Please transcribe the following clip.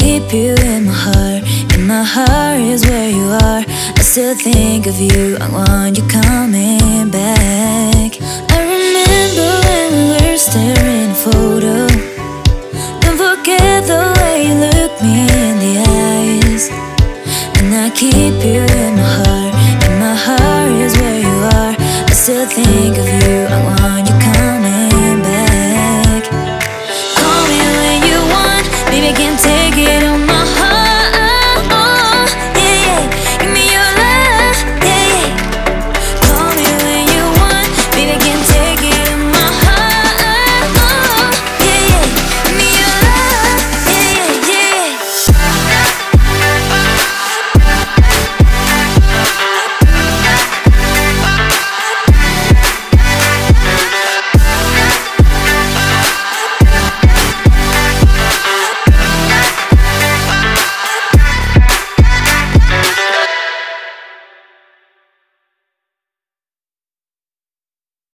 keep you in my heart. In my heart is where you are. I still think of you. I want you coming back. I And I keep you in my heart? And my heart is where you are. I still think of you. I want